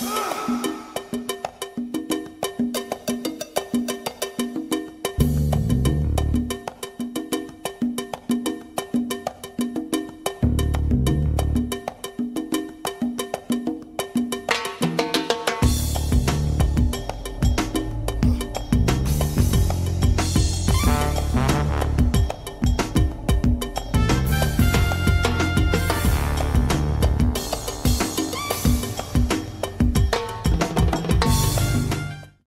Ugh!